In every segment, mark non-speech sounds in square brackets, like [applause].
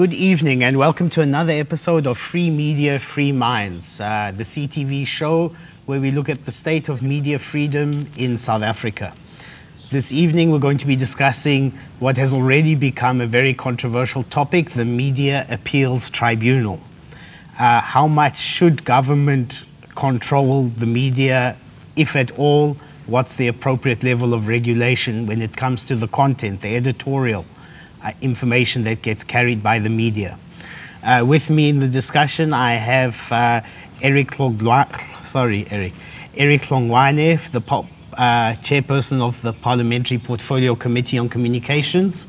Good evening and welcome to another episode of Free Media, Free Minds, uh, the CTV show where we look at the state of media freedom in South Africa. This evening we're going to be discussing what has already become a very controversial topic the Media Appeals Tribunal. Uh, how much should government control the media, if at all? What's the appropriate level of regulation when it comes to the content, the editorial? Uh, information that gets carried by the media. Uh, with me in the discussion, I have uh, Eric Longwa- sorry, Eric, Eric Kholwane, the pop, uh, chairperson of the Parliamentary Portfolio Committee on Communications,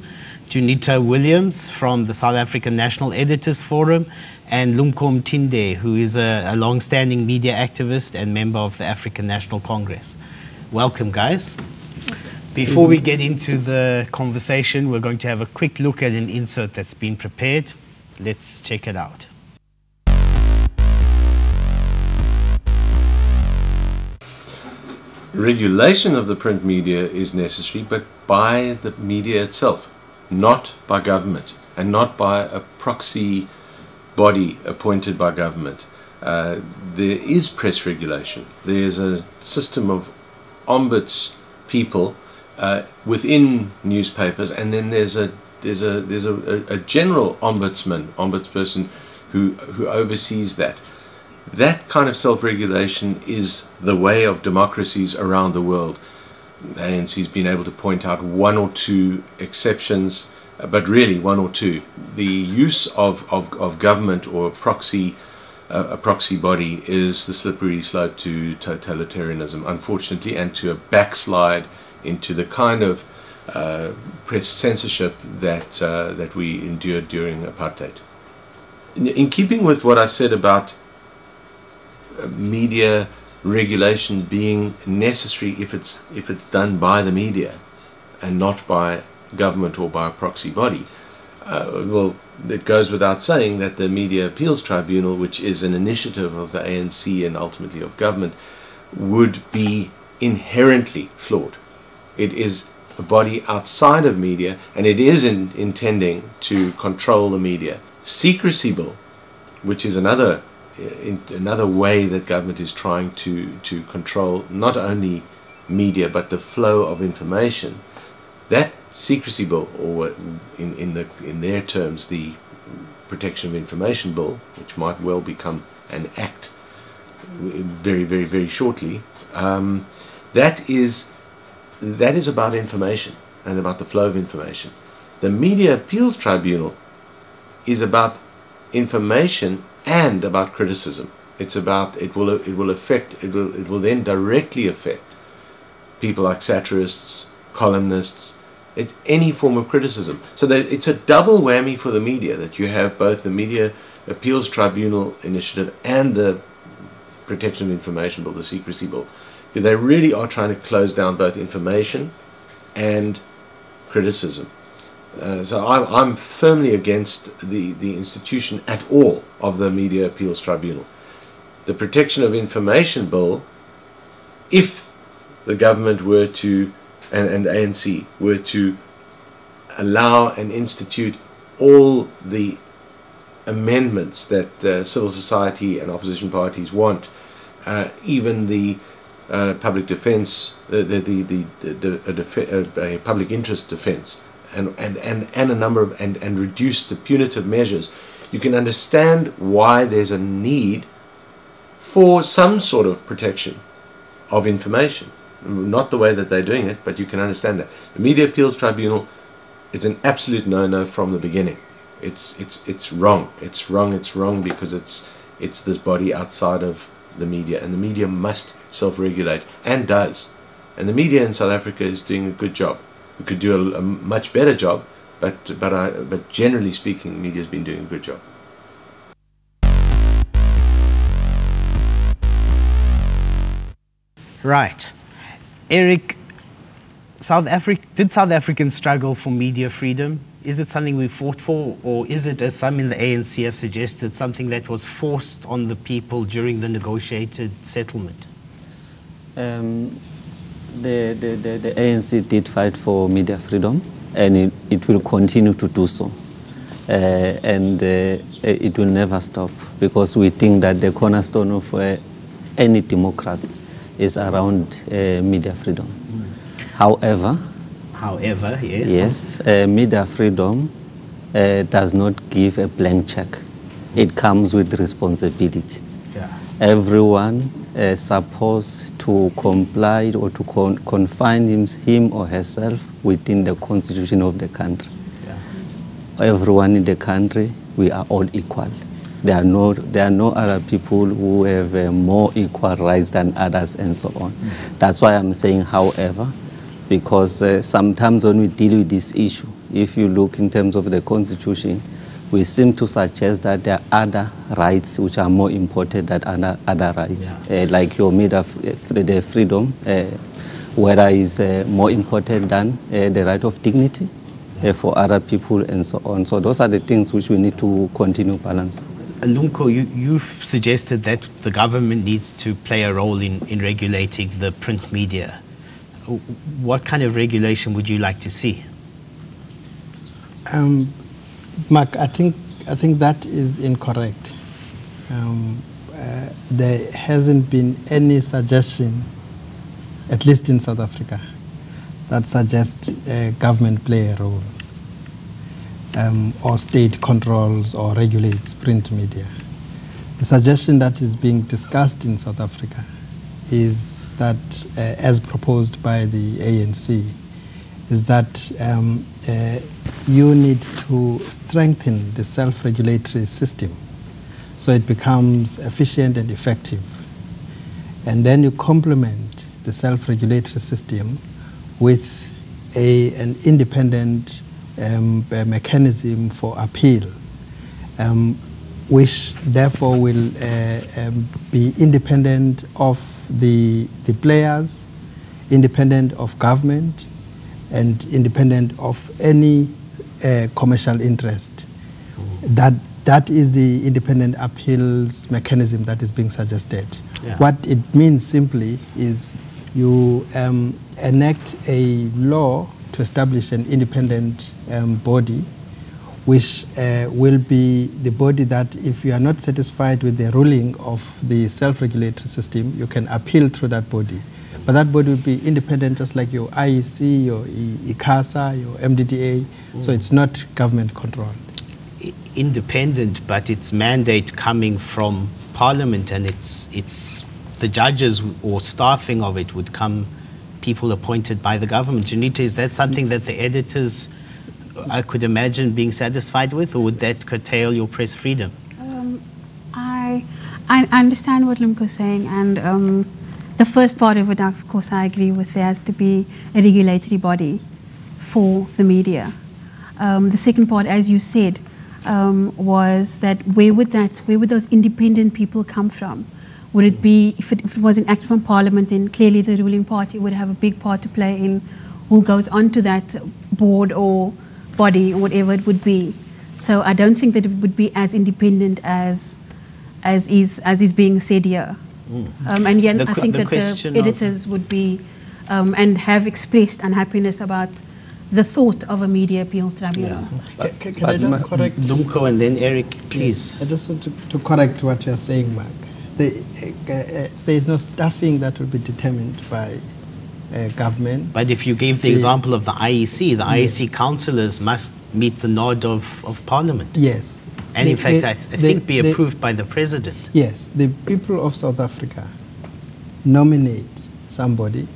Juanita Williams from the South African National Editors Forum, and Lumko Mthide, who is a, a long-standing media activist and member of the African National Congress. Welcome, guys. Before we get into the conversation, we're going to have a quick look at an insert that's been prepared. Let's check it out. Regulation of the print media is necessary, but by the media itself, not by government, and not by a proxy body appointed by government. Uh, there is press regulation. There's a system of ombuds people uh, within newspapers, and then there's a there's a there's a, a, a general ombudsman, ombudsperson, who who oversees that. That kind of self-regulation is the way of democracies around the world. The ANC's been able to point out one or two exceptions, but really one or two. The use of, of, of government or proxy uh, a proxy body is the slippery slope to totalitarianism, unfortunately, and to a backslide into the kind of uh, press censorship that uh, that we endured during apartheid. In, in, keeping with what I said about uh, media regulation being necessary if it's if it's done by the media and not by government or by a proxy body, uh, well, it goes without saying that the Media Appeals Tribunal, which is an initiative of the ANC and ultimately of government, would be inherently flawed. It is a body outside of media, and it is in, intending to control the media. Secrecy bill, which is another uh, in, another way that government is trying to to control not only media but the flow of information. That secrecy bill, or in in the in their terms, the protection of information bill, which might well become an act very very very shortly. Um, that is that is about information and about the flow of information. The Media Appeals Tribunal is about information and about criticism. It's about it will it will affect it will it will then directly affect people like satirists, columnists, it's any form of criticism. So that it's a double whammy for the media that you have both the Media Appeals Tribunal initiative and the Protection of Information Bill, the Secrecy Bill because they really are trying to close down both information and criticism. Uh, so I'm, I'm firmly against the, the institution at all of the Media Appeals Tribunal. The Protection of Information Bill, if the government were to, and, and ANC, were to allow and institute all the amendments that uh, civil society and opposition parties want, uh, even the uh, public defense, uh, the, the, the, the, public interest defense, and, and, and, and a number of, and, and reduce the punitive measures, you can understand why there's a need for some sort of protection of information. Not the way that they're doing it, but you can understand that. The Media Appeals Tribunal is an absolute no-no from the beginning. It's, it's, it's wrong. It's wrong. It's wrong because it's, it's this body outside of the media, and the media must self regulate and does. And the media in South Africa is doing a good job. We could do a, a much better job, but, but, I, but generally speaking, media has been doing a good job. Right. Eric, South Africa, did South Africans struggle for media freedom? Is it something we fought for, or is it, as some in the ANC have suggested, something that was forced on the people during the negotiated settlement? Um, the, the, the, the, ANC did fight for media freedom, and it, it will continue to do so. uh, and uh, it will never stop because we think that the cornerstone of uh, any democracy is around uh, media freedom. Mm. However, however, yes, yes, uh, media freedom uh, does not give a blank check. It comes with responsibility. Yeah. Everyone is supposed to comply or to con confine him, him or herself within the constitution of the country. Yeah. Everyone in the country, we are all equal. There are no, there are no other people who have uh, more equal rights than others and so on. Mm. That's why I'm saying, however, because uh, sometimes when we deal with this issue, if you look in terms of the constitution, we seem to suggest that there are other rights which are more important than other, other rights, yeah. uh, like your media uh, the freedom, uh, whether is uh, more important than uh, the right of dignity yeah. for other people and so on. So those are the things which we need to continue balance. Lumko, you, you've suggested that the government needs to play a role in, in regulating the print media. What kind of regulation would you like to see? Um, Mark, I think, I think that is incorrect. Um, uh, there hasn't been any suggestion, at least in South Africa, that suggests uh, government play a role um, or state controls or regulates print media. The suggestion that is being discussed in South Africa is that, uh, as proposed by the ANC, is that um, uh, you need to strengthen the self-regulatory system so it becomes efficient and effective. And then you complement the self-regulatory system with a, an independent um, mechanism for appeal, um, which therefore will uh, um, be independent of the, the players, independent of government, and independent of any uh, commercial interest. Mm. That, that is the independent appeals mechanism that is being suggested. Yeah. What it means simply is you um, enact a law to establish an independent um, body which uh, will be the body that if you are not satisfied with the ruling of the self-regulatory system, you can appeal through that body. But that body will be independent just like your IEC, your ICASA, your MDDA, mm. so it's not government controlled. Independent, but its mandate coming from Parliament and it's, it's the judges or staffing of it would come people appointed by the government. Juanita, is that something that the editors, I could imagine, being satisfied with, or would that curtail your press freedom? Um, I, I understand what Lumko is saying, and um, the first part of it, of course, I agree with. There has to be a regulatory body for the media. Um, the second part, as you said, um, was that where would that, where would those independent people come from? Would it be, if it, if it was an act from Parliament, then clearly the ruling party would have a big part to play in who goes onto that board or body or whatever it would be. So I don't think that it would be as independent as, as, is, as is being said here. Mm. Um, and yet I think the that the editors would be um, and have expressed unhappiness about the thought of a media appeals tribunal. Yeah. Can, can I just correct? Lumko and then Eric, please. I just want to, to correct what you're saying, Mark the, uh, uh, there is no staffing that will be determined by uh, government. But if you gave the, the, example of the IEC, the yes. IEC councillors must meet the nod of, of Parliament. Yes. And the, in fact, the, I, th I think be approved by the President. Yes. The people of South Africa nominate somebody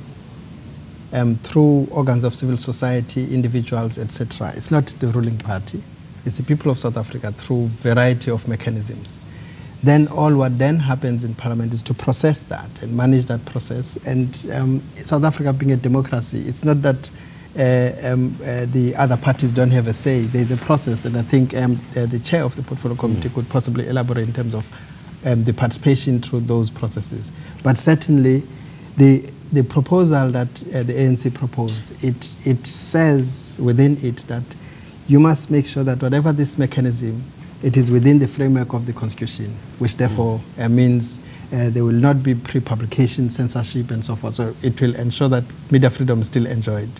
um, through organs of civil society, individuals, etc. It's not the ruling party. It's the people of South Africa through variety of mechanisms. Then all what then happens in Parliament is to process that and manage that process. And um, South Africa being a democracy, it's not that uh, um, uh, the other parties don't have a say. There's a process, and I think um, uh, the chair of the portfolio committee mm. could possibly elaborate in terms of um, the participation through those processes. But certainly, the the proposal that uh, the ANC proposed, it it says within it that you must make sure that whatever this mechanism it is within the framework of the Constitution, which therefore uh, means uh, there will not be pre-publication censorship and so forth. So it will ensure that media freedom is still enjoyed.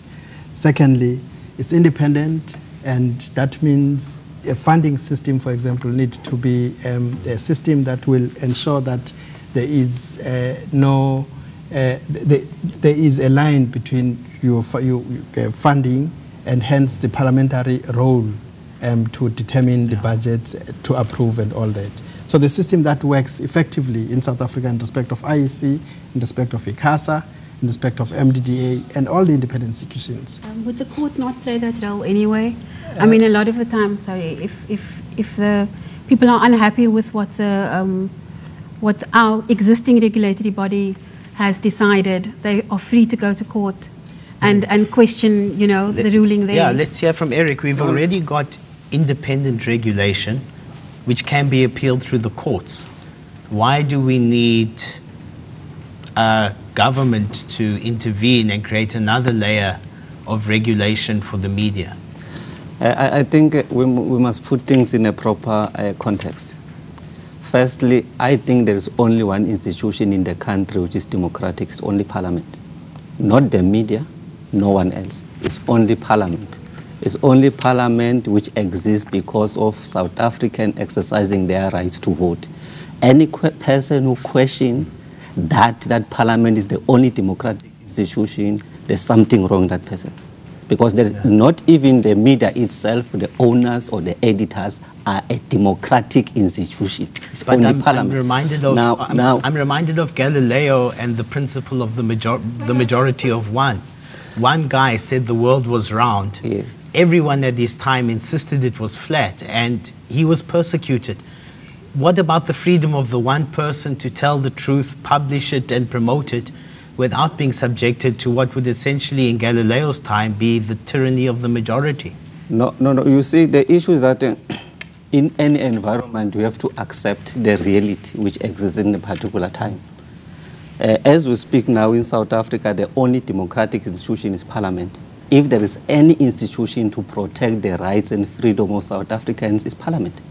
Secondly, it's independent, and that means a funding system, for example, needs to be um, a system that will ensure that there is uh, no, uh, the, there is a line between your, your uh, funding and hence the parliamentary role um, to determine the budget, to approve and all that. So the system that works effectively in South Africa in respect of IEC, in respect of ICASA, in respect of MDDA and all the independent institutions. Um, would the court not play that role anyway? Uh, I mean, a lot of the time, sorry, if, if, if the people are unhappy with what the um, what our existing regulatory body has decided, they are free to go to court and, and question, you know, Let, the ruling there. Yeah, let's hear from Eric. We've already got independent regulation, which can be appealed through the courts. Why do we need uh, government to intervene and create another layer of regulation for the media? I, I think we, we must put things in a proper uh, context. Firstly, I think there is only one institution in the country which is democratic, it's only parliament. Not the media, no one else. It's only parliament. It's only parliament which exists because of South African exercising their rights to vote. Any person who questions that that parliament is the only democratic institution, there's something wrong with that person. Because yeah. not even the media itself, the owners or the editors are a democratic institution. It's but only I'm, parliament. I'm reminded of now, I'm, now, I'm reminded of Galileo and the principle of the, major, the majority of one. One guy said the world was round. Yes. Everyone at his time insisted it was flat, and he was persecuted what about the freedom of the one person to tell the truth, publish it, and promote it without being subjected to what would essentially, in Galileo's time, be the tyranny of the majority? No, no, no. You see, the issue is that uh, in any environment, you have to accept the reality which exists in a particular time. Uh, as we speak now in South Africa, the only democratic institution is parliament. If there is any institution to protect the rights and freedom of South Africans, it's parliament.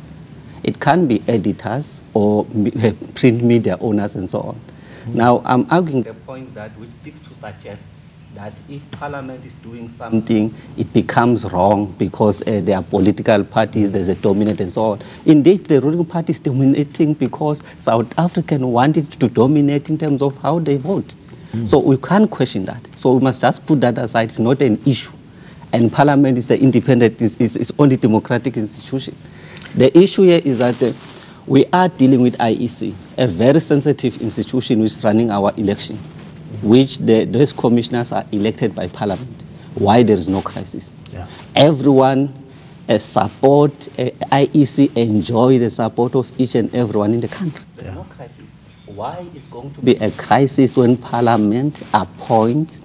It can be editors or [laughs] print media owners and so on. Mm -hmm. Now, I'm arguing the point that which seeks to suggest that if Parliament is doing something, it becomes wrong because uh, there are political parties, there's a dominant and so on. Indeed, the ruling party is dominating because South Africans wanted to dominate in terms of how they vote. Mm. So we can't question that. So we must just put that aside. It's not an issue. And Parliament is the independent, is, is, is only democratic institution. The issue here is that uh, we are dealing with IEC, a very sensitive institution which is running our election, which the, those commissioners are elected by parliament. Why there is no crisis? Yeah. Everyone uh, support uh, IEC, enjoy the support of each and everyone in the country. There's yeah. no crisis. Why is going to be a crisis when parliament appoints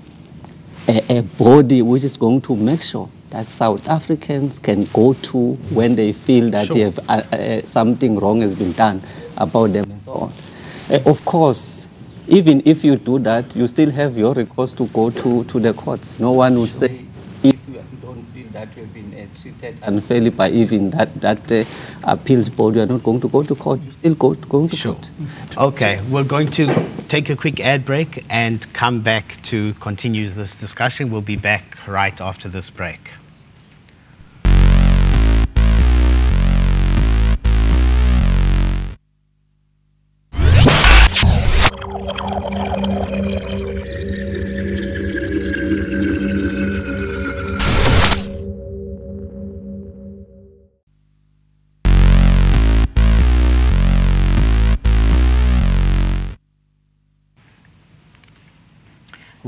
a, a body which is going to make sure that South Africans can go to when they feel that sure. have, uh, uh, something wrong has been done about them and so on. Uh, of course, even if you do that, you still have your recourse to go to, to the courts. No one will sure. say if you don't feel that you have been uh, treated unfairly by even that, that uh, appeals board, you are not going to go to court. You still go, go to sure. court. Okay, we're going to take a quick ad break and come back to continue this discussion. We'll be back right after this break.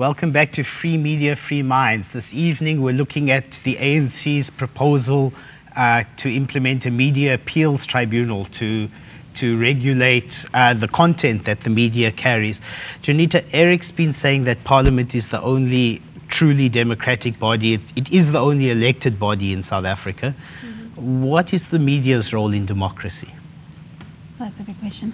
Welcome back to Free Media, Free Minds. This evening we're looking at the ANC's proposal uh, to implement a media appeals tribunal to, to regulate uh, the content that the media carries. Juanita, Eric's been saying that Parliament is the only truly democratic body. It's, it is the only elected body in South Africa. Mm -hmm. What is the media's role in democracy? That's a big question.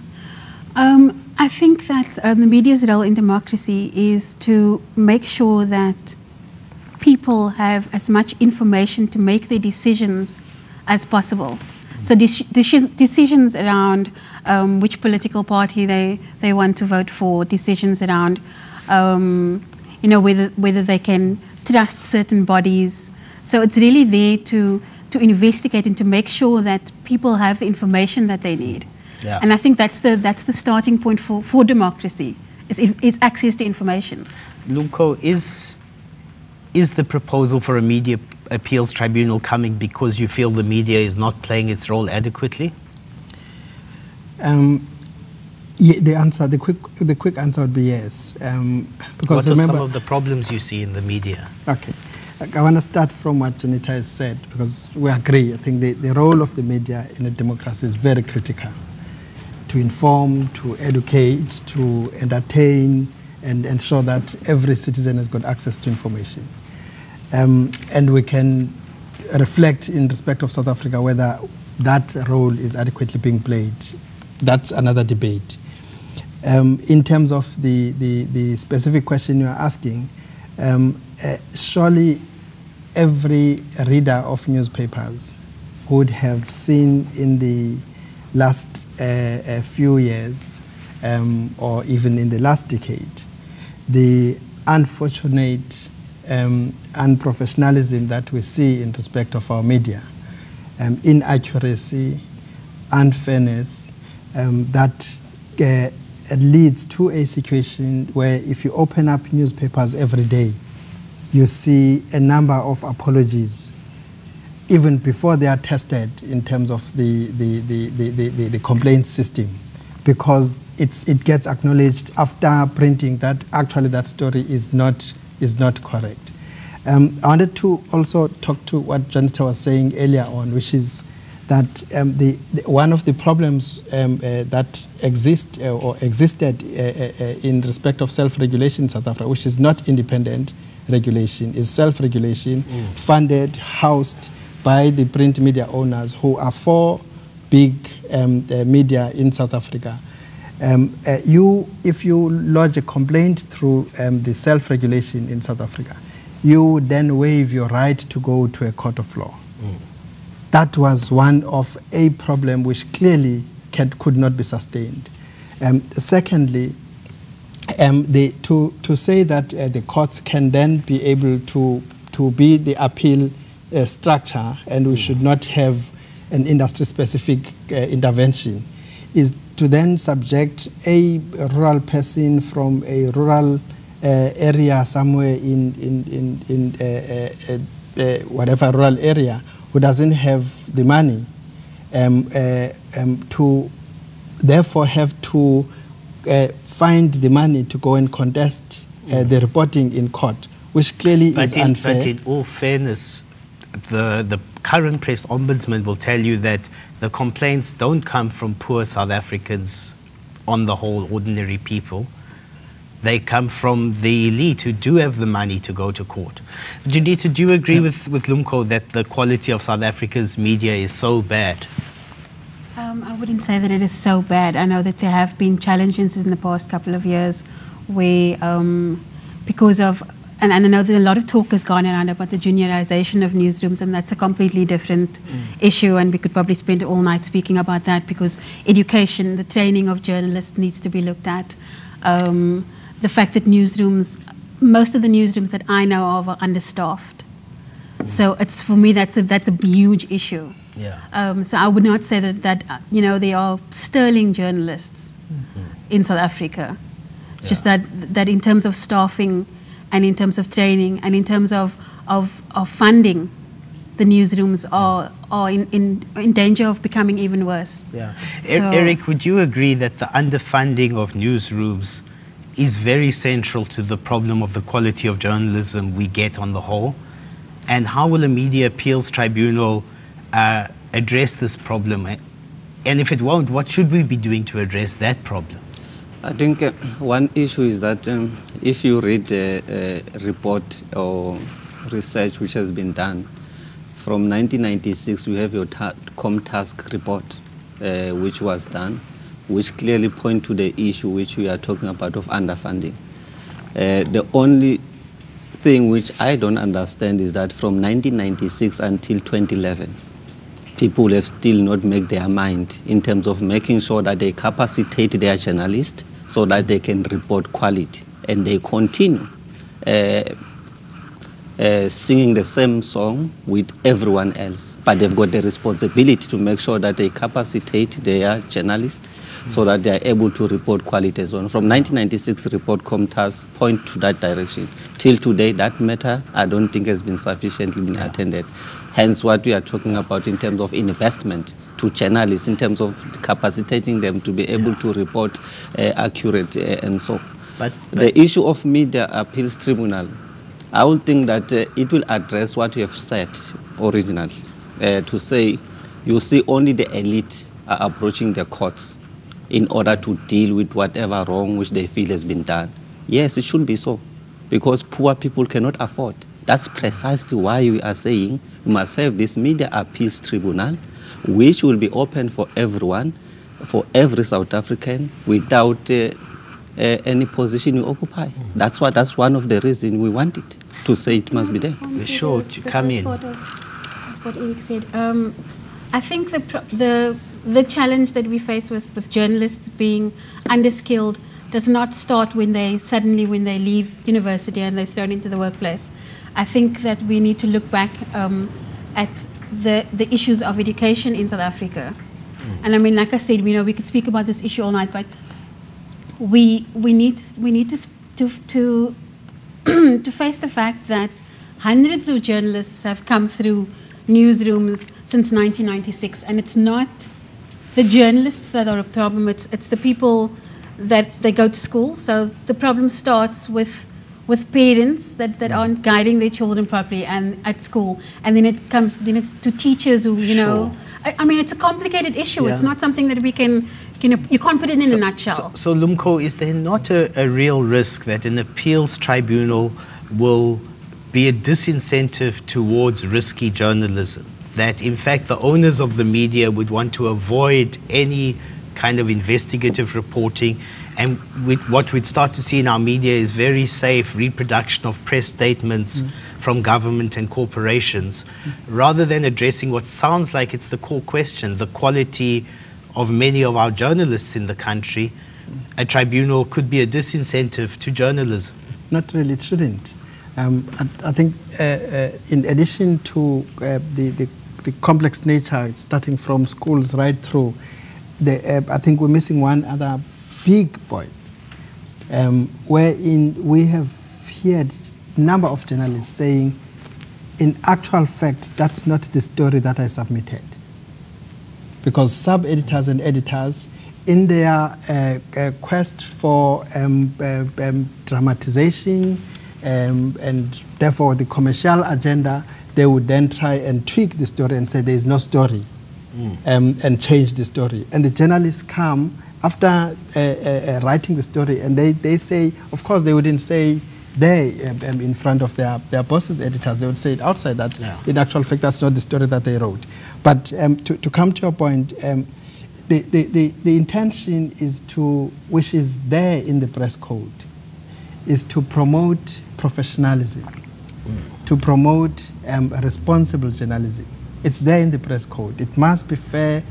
Um, I think that uh, the media's role in democracy is to make sure that people have as much information to make their decisions as possible. So decisions around um, which political party they, they want to vote for, decisions around um, you know whether whether they can trust certain bodies. So it's really there to to investigate and to make sure that people have the information that they need. Yeah. And I think that's the, that's the starting point for, for democracy, is, is access to information. Lumko, is, is the proposal for a media appeals tribunal coming because you feel the media is not playing its role adequately? Um, yeah, the answer, the quick, the quick answer would be yes. Um, because what remember, are some of the problems you see in the media? Okay, I want to start from what Juanita has said because we agree. I think the, the role of the media in a democracy is very critical to inform, to educate, to entertain, and ensure that every citizen has got access to information. Um, and we can reflect in respect of South Africa whether that role is adequately being played. That's another debate. Um, in terms of the, the, the, specific question you are asking, um, uh, surely every reader of newspapers would have seen in the last uh, few years, um, or even in the last decade, the unfortunate um, unprofessionalism that we see in respect of our media, um, inaccuracy, unfairness, um, that uh, leads to a situation where if you open up newspapers every day, you see a number of apologies even before they are tested in terms of the, the, the, the, the, the complaint system because it's, it gets acknowledged after printing that actually that story is not, is not correct. Um, I wanted to also talk to what Juanita was saying earlier on, which is that um, the, the, one of the problems um, uh, that exist uh, or existed uh, uh, uh in respect of self-regulation in South Africa, which is not independent regulation, is self-regulation, mm. funded, housed, by the print media owners who are four big um, uh, media in South Africa. Um, uh, you, if you lodge a complaint through um, the self-regulation in South Africa, you then waive your right to go to a court of law. Mm. That was one of a problem which clearly can, could not be sustained. Um, secondly, um, the, to, to say that uh, the courts can then be able to, to be the appeal uh, structure and we should not have an industry-specific uh, intervention is to then subject a rural person from a rural uh, area somewhere in, in, in, in uh, uh, uh, whatever rural area who doesn't have the money um, um, to therefore have to find the money to go and contest the reporting in court, which clearly but is in, unfair. But in all fairness, the, the current press ombudsman will tell you that the complaints don't come from poor South Africans, on the whole, ordinary people. They come from the elite who do have the money to go to court. Juanita, do you agree yeah. with, with Lumko that the quality of South Africa's media is so bad? Um, I wouldn't say that it is so bad. I know that there have been challenges in the past couple of years where, um, because of and, and I know there's a lot of talk has gone around about the juniorization of newsrooms, and that's a completely different mm. issue. And we could probably spend all night speaking about that because education, the training of journalists needs to be looked at. Um, the fact that newsrooms, most of the newsrooms that I know of, are understaffed. Mm. So it's for me that's a that's a huge issue. Yeah. Um, so I would not say that that you know they are sterling journalists mm-hmm. in South Africa. It's yeah. just that that in terms of staffing and in terms of training and in terms of, of, of funding, the newsrooms are, are in, in, in danger of becoming even worse. Yeah. So Eric, would you agree that the underfunding of newsrooms is very central to the problem of the quality of journalism we get on the whole? And how will a media appeals tribunal uh, address this problem? And if it won't, what should we be doing to address that problem? I think uh, one issue is that um, if you read a, a, report or research which has been done, from 1996 we have your ta ComTask report uh, which was done, which clearly point to the issue which we are talking about of underfunding. Uh, the only thing which I don't understand is that from 1996 until 2011, people have still not made their mind in terms of making sure that they capacitate their journalists so that they can report quality and they continue uh, uh, singing the same song with everyone else, but they've got the responsibility to make sure that they capacitate their journalists so that they are able to report quality zone. From 1996 report ComTask point to that direction. Till today, that matter I don't think has been sufficiently been attended. Hence what we are talking about in terms of investment to journalists, in terms of capacitating them to be able to report uh, accurate uh, and so. But, but, the issue of media appeals tribunal, I would think that uh, it will address what you have said originally, uh, to say you see only the elite are approaching the courts in order to deal with whatever wrong which they feel has been done. Yes, it should be so, because poor people cannot afford. That's precisely why we are saying must have this media appeals tribunal, which will be open for everyone, for every South African, without uh, uh, any position you occupy. Mm -hmm. That's what. That's one of the reasons we want it to say it must be there. Be Sure, to come in. What Eric said. Um, I think the the the challenge that we face with, with journalists being underskilled does not start when they suddenly when they leave university and they're thrown into the workplace. I think that we need to look back um, at the, the issues of education in South Africa. Mm. And I mean, like I said, we know we could speak about this issue all night, but we, we need, to, we need to, to, to, [clears throat] to face the fact that hundreds of journalists have come through newsrooms since 1996, and it's not the journalists that are a problem. It's, it's the people that they go to school. So the problem starts with with parents that, that aren't guiding their children properly and at school, and then it comes then it's to teachers who you sure. know. I, I, mean, it's a complicated issue. Yeah. It's not something that we can. You know, you can't put it in so, a nutshell. So, so Lumko, is there not a, a real risk that an appeals tribunal will be a disincentive towards risky journalism? that in fact the owners of the media would want to avoid any kind of investigative reporting and what we'd start to see in our media is very safe reproduction of press statements mm. from government and corporations mm. rather than addressing what sounds like it's the core question the quality of many of our journalists in the country a tribunal could be a disincentive to journalism not really it shouldn't um, I, I, think uh, uh, in addition to uh, the, the the complex nature, starting from schools right through. The, uh, I think we're missing one other big point, um, wherein we have heard number of journalists saying, in actual fact, that's not the story that I submitted. Because sub-editors and editors, in their uh, uh, quest for um, uh, um, dramatization um, and therefore the commercial agenda, they would then try and tweak the story and say there is no story mm. um, and change the story. And the journalists come after uh, uh, uh, writing the story and they, they say, of course, they wouldn't say they um, um, in front of their, their bosses, editors, they would say it outside that yeah. in actual fact that's not the story that they wrote. But um, to, to come to your point, um, the, the, the, the intention is to, which is there in the press code, is to promote professionalism to promote um, responsible journalism. It's there in the press code. It must be fair,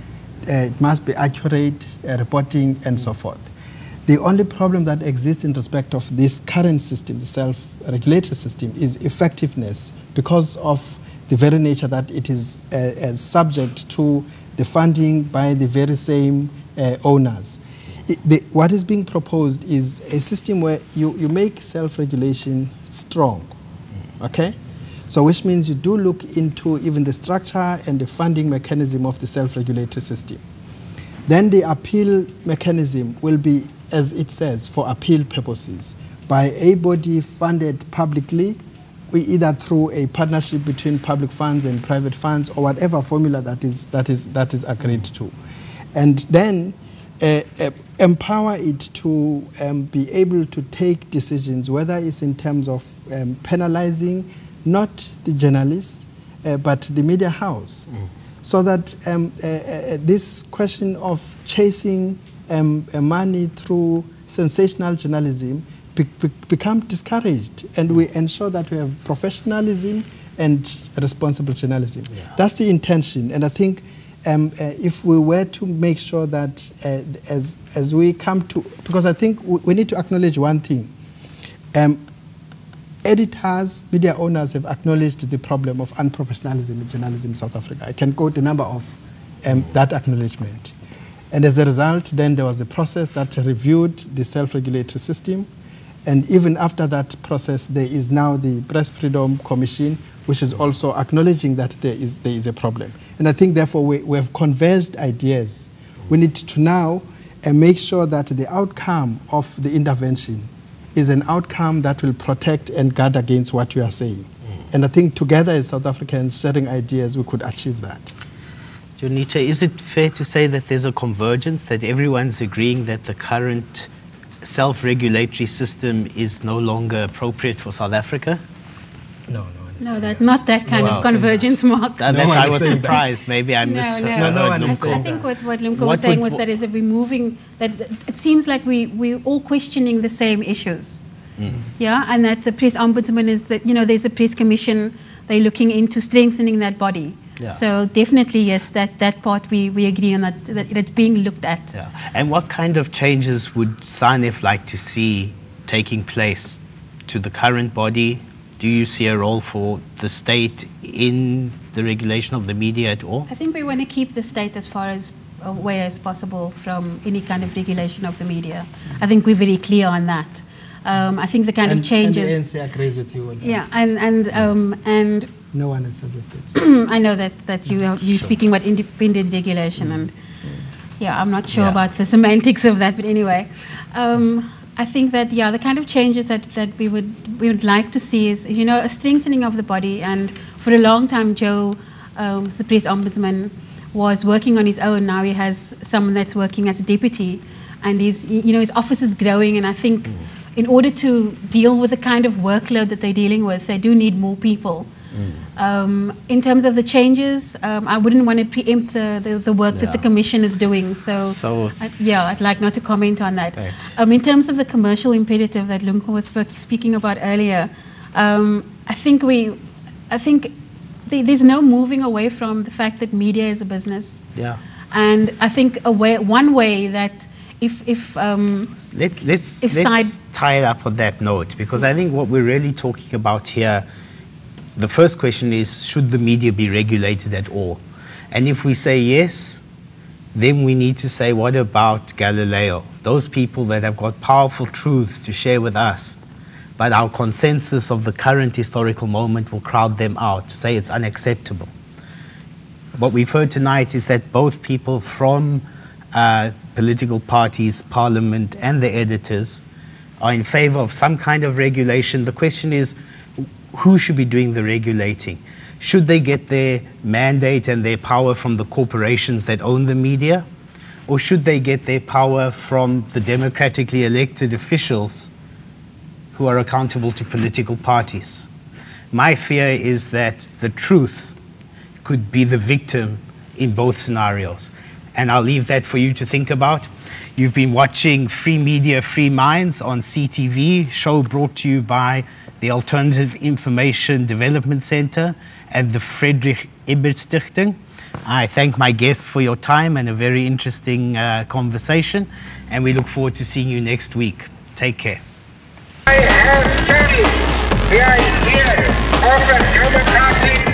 it must be accurate uh, reporting, and so forth. The only problem that exists in respect of this current system, the self-regulatory system, is effectiveness because of the very nature that it is uh, subject to the funding by the very same uh, owners. It, the, what is being proposed is a system where you, you make self-regulation strong okay? So which means you do look into even the structure and the funding mechanism of the self-regulatory system. Then the appeal mechanism will be, as it says, for appeal purposes, by a body funded publicly, either through a partnership between public funds and private funds or whatever formula that is, that is, that is agreed to. And then uh, uh, empower it to um, be able to take decisions, whether it's in terms of um, penalizing not the journalists, uh, but the media house. Mm. So that um, uh, uh, this question of chasing um, uh, money through sensational journalism be be become discouraged, and we ensure that we have professionalism and responsible journalism. Yeah. That's the intention, and I think um, uh, if we were to make sure that uh, as, as we come to, because I think we need to acknowledge one thing. Um, editors, media owners have acknowledged the problem of unprofessionalism in journalism in South Africa. I can quote a number of um, that acknowledgement. And as a result, then there was a process that reviewed the self-regulatory system. And even after that process, there is now the Press Freedom Commission, which is also acknowledging that there is, there is a problem. And I think, therefore, we, we have converged ideas. We need to now uh, make sure that the outcome of the intervention is an outcome that will protect and guard against what you are saying. Mm. And I think together as South Africans sharing ideas, we could achieve that. Juanita, is it fair to say that there's a convergence, that everyone's agreeing that the current self-regulatory system is no longer appropriate for South Africa? No, no. No, that, not that kind well, of convergence, Mark. That, no I was surprised. That. Maybe I missed. No, no, no, no I, I think what, what Lumko was saying was that is that we're moving, that it seems like we, we're all questioning the same issues. Mm. Yeah, and that the press ombudsman is that, you know, there's a press commission, they're looking into strengthening that body. Yeah. So definitely, yes, that, that part we, we agree on that, that it's being looked at. Yeah. And what kind of changes would SANEF like to see taking place to the current body do you see a role for the state in the regulation of the media at all? I think we want to keep the state as far as away as possible from any kind of regulation of the media. I think we're very clear on that. Um, I think the kind and, of changes. And the ANC agrees with you. yeah, and and um, and. No one has suggested. [clears throat] I know that that you are you sure. speaking about independent regulation, mm. and yeah, I'm not sure yeah. about the semantics of that, but anyway. Um, I think that yeah, the kind of changes that, that we would we would like to see is, you know a strengthening of the body. And for a long time, Joe, um, the press ombudsman, was working on his own. Now he has someone that's working as a deputy, and he's you know his office is growing. And I think in order to deal with the kind of workload that they're dealing with, they do need more people. Um, in terms of the changes, um, I wouldn't want to preempt the, the, the work yeah. that the Commission is doing. So, so I, yeah, I'd like not to comment on that. Um, in terms of the commercial imperative that Lumko was speaking about earlier, um, I think we, I think there's no moving away from the fact that media is a business. Yeah. And I think a way, one way that if, if um, let's let's if let's tie it up on that note because I think what we're really talking about here the first question is, should the media be regulated at all? And if we say yes, then we need to say, what about Galileo? Those people that have got powerful truths to share with us, but our consensus of the current historical moment will crowd them out, say it's unacceptable. What we've heard tonight is that both people from uh, political parties, parliament, and the editors are in favor of some kind of regulation. The question is, who should be doing the regulating? Should they get their mandate and their power from the corporations that own the media? Or should they get their power from the democratically elected officials who are accountable to political parties? My fear is that the truth could be the victim in both scenarios. And I'll leave that for you to think about. You've been watching Free Media, Free Minds on CTV, show brought to you by the Alternative Information Development Center, and the Friedrich Ebert Stiftung. I thank my guests for your time and a very interesting uh, conversation, and we look forward to seeing you next week. Take care. I have changed the idea of a